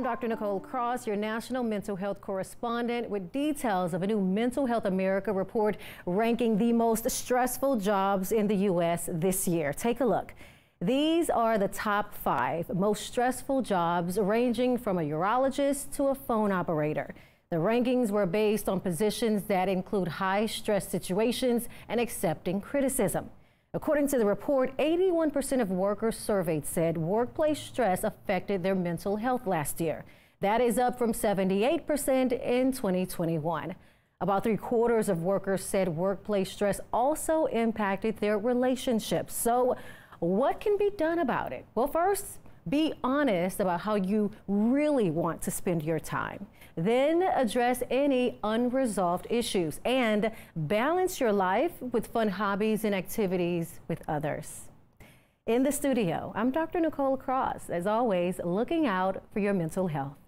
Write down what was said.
Dr. Nicole Cross, your national mental health correspondent, with details of a new Mental Health America report ranking the most stressful jobs in the U.S. this year. Take a look. These are the top five most stressful jobs, ranging from a urologist to a phone operator. The rankings were based on positions that include high stress situations and accepting criticism. According to the report, 81% of workers surveyed said workplace stress affected their mental health last year. That is up from 78% in 2021. About three quarters of workers said workplace stress also impacted their relationships. So, what can be done about it? Well, first, be honest about how you really want to spend your time. Then address any unresolved issues and balance your life with fun hobbies and activities with others. In the studio, I'm Dr. Nicole Cross, as always, looking out for your mental health.